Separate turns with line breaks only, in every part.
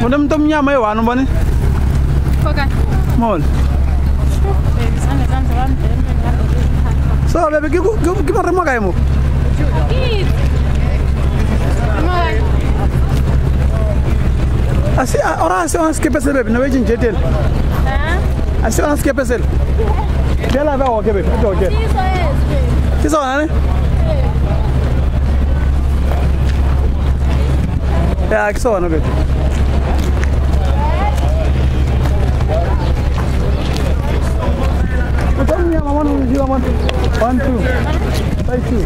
Mo dem
tom
nyama
yo wanu bani. Kokan. Mol.
So bebe gigu gigu gigu remo kay mo. Asi ora asi on skip esel bebe na wejin jetel. Asi on skip esel. Dela ba o
kebe, o kebe.
Ti so nani? Ya, ki so nani bebe. Mona o dira mona. One, two. Five, two.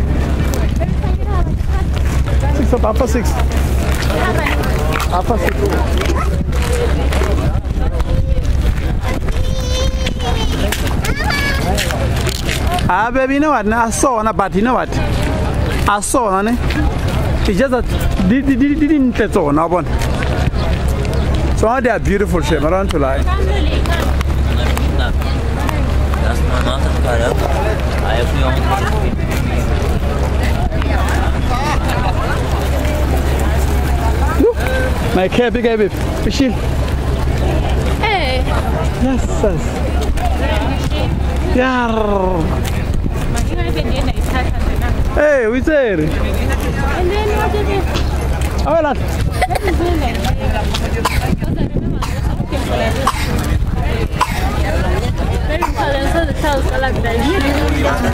Six up, upper six. Upper six. Ah, baby, you know what? I saw on but you know what? I saw on it. It's just that they, didn't let on up on. So they are beautiful shape. I don't want to lie. My care, big baby. Michelle.
Hey.
Yes, yes. Yeah.
Makina ibendeni ayithatha nje na.
Hey, we there.
And then what did you
Oh,